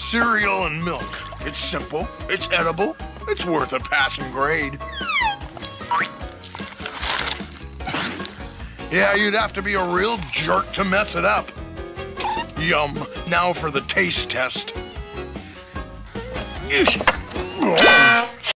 Cereal and milk. It's simple, it's edible, it's worth a passing grade. Yeah, you'd have to be a real jerk to mess it up. Yum. Now for the taste test. Eesh.